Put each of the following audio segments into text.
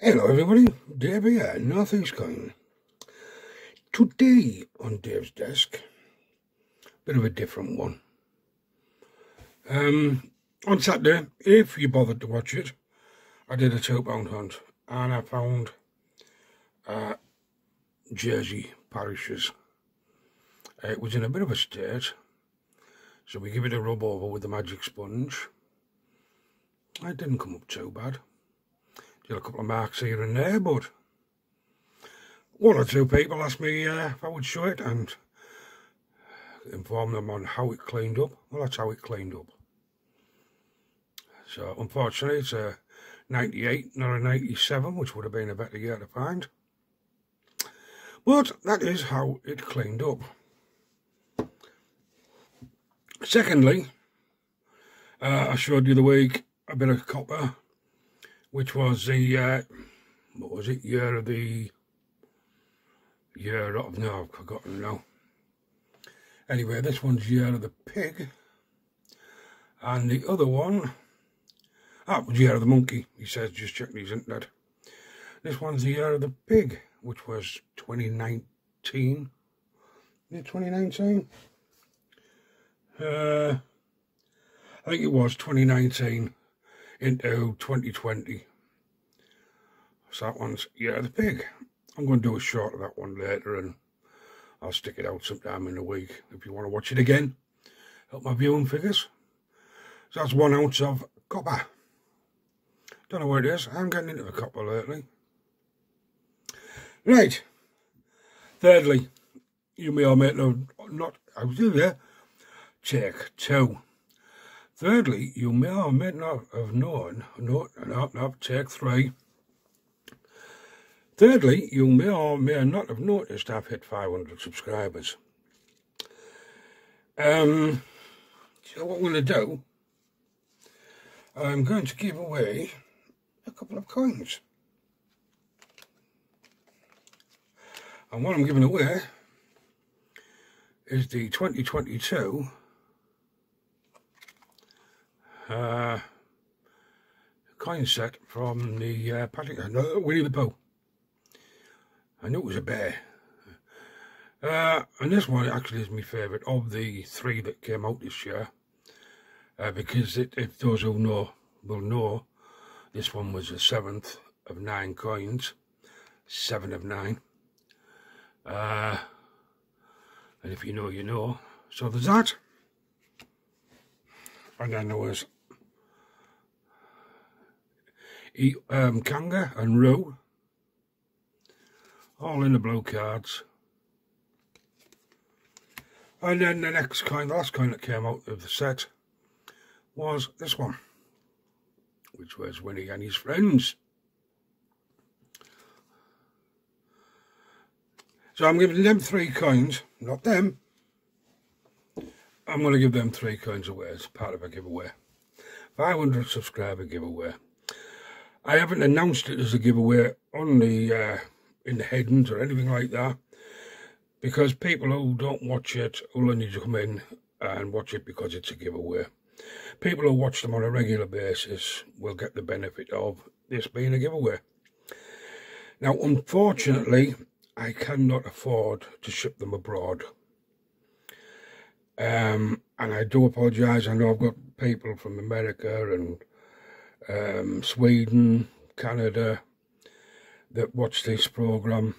Hello everybody, Dave here, Northeast Coin. Today on Dave's desk, bit of a different one. Um, on Saturday, if you bothered to watch it, I did a two pound hunt and I found uh, Jersey parishes. It was in a bit of a state, so we give it a rub over with the magic sponge. It didn't come up too bad. A couple of marks here and there, but one or two people asked me uh, if I would show it and inform them on how it cleaned up. Well, that's how it cleaned up. So, unfortunately, it's a 98, not a 97, which would have been a better year to find. But that is how it cleaned up. Secondly, uh, I showed you the week a bit of copper which was the, uh, what was it, year of the, year of, no, I've forgotten now. Anyway, this one's year of the pig. And the other one, ah, was year of the monkey, he says, just checking his internet. This one's the year of the pig, which was 2019. Is it 2019? Uh, I think it was 2019 into 2020. So that one's Yeah the Pig. I'm going to do a short of that one later and I'll stick it out sometime in the week if you want to watch it again. Help my viewing figures. So that's one ounce of copper. Don't know where it is. I'm getting into the copper lately. Right. Thirdly, you may or may not, I was there. Check two. Thirdly, you may or may not have known, no, no, no, take three. Thirdly, you may or may not have noticed I've hit 500 subscribers. Um, so what going to do, I'm going to give away a couple of coins. And what I'm giving away is the 2022 uh, coin set from the uh, Patrick, uh, no, Winnie the Pooh. I knew it was a bear. Uh, and this one actually is my favourite of the three that came out this year. Uh, because it, if those who know will know, this one was the seventh of nine coins. Seven of nine. Uh, and if you know, you know. So there's that. And then there was um, Kanga and Roo. All in the blue cards. And then the next coin, the last coin that came out of the set was this one. Which was Winnie and his friends. So I'm giving them three coins, not them. I'm going to give them three coins away as part of a giveaway. 500 subscriber giveaway. I haven't announced it as a giveaway on the uh, in the headings or anything like that because people who don't watch it will only need to come in and watch it because it's a giveaway. People who watch them on a regular basis will get the benefit of this being a giveaway. Now, unfortunately, I cannot afford to ship them abroad. Um, and I do apologise. I know I've got people from America and um, Sweden, Canada that watch this programme.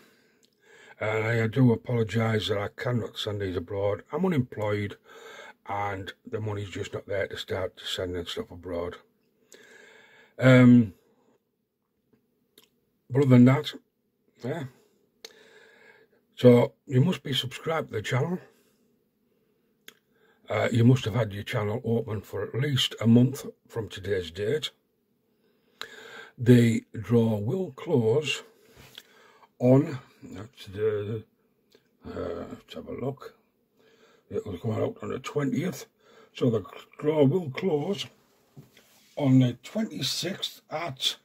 And I do apologise that I cannot send these abroad. I'm unemployed and the money's just not there to start sending stuff abroad. Um, but other than that, yeah. So you must be subscribed to the channel. Uh, you must have had your channel open for at least a month from today's date. The draw will close on, that's the, uh, let's have a look, it will come out on the 20th, so the draw will close on the 26th at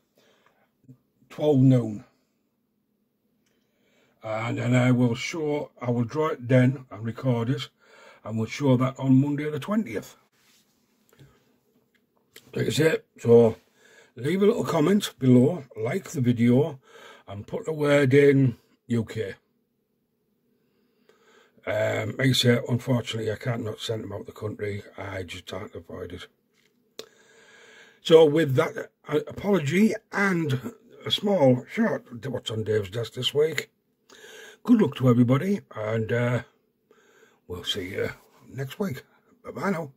12 noon. And then I will show, I will draw it then and record it, and we'll show that on Monday the 20th. Like I said, so leave a little comment below, like the video, and put the word in UK. Um, I say, unfortunately, I can't not send them out the country. I just can't avoid it. So with that uh, apology and a small short what's on Dave's desk this week, good luck to everybody, and uh, we'll see you next week. Bye-bye now.